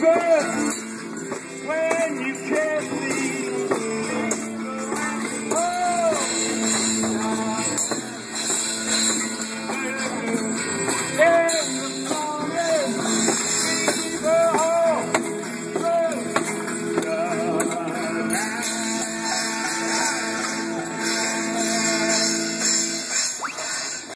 bad when you can't.